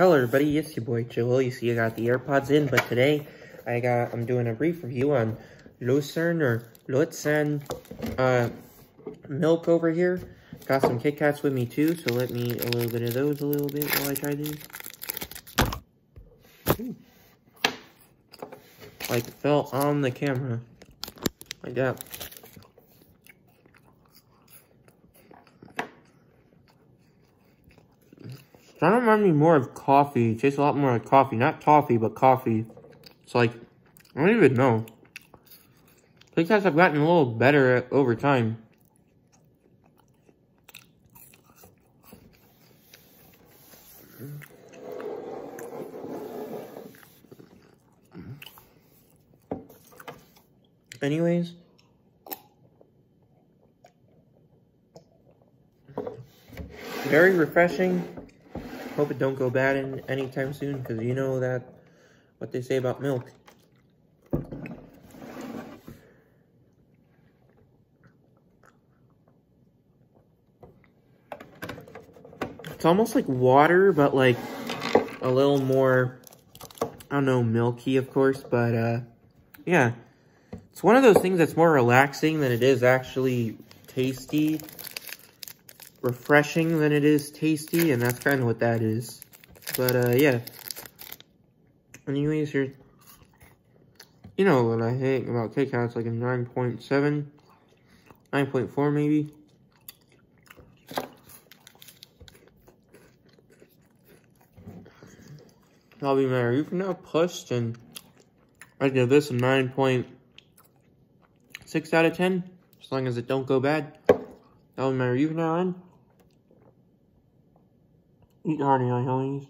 Hello everybody, it's your boy Joel. You see I got the AirPods in, but today I got I'm doing a brief review on Lucerne or Lutsen uh, milk over here. Got some Kit Kats with me too, so let me eat a little bit of those a little bit while I try these. Like fell on the camera. Like that. Kind of remind me more of coffee. It tastes a lot more like coffee. Not toffee, but coffee. It's like, I don't even know. Kats have gotten a little better over time. Anyways. Very refreshing hope it don't go bad in anytime soon because you know that what they say about milk. It's almost like water, but like a little more, I don't know, milky, of course, but uh, yeah. It's one of those things that's more relaxing than it is actually tasty refreshing than it is tasty, and that's kind of what that is. But, uh, yeah. Anyways, you're, you know what I think about Kats, like a 9.7, 9.4 maybe. I'll be married for now pushed, and I give this a 9.6 out of 10, as long as it don't go bad. That'll be my review now, and Eat honey, honeys.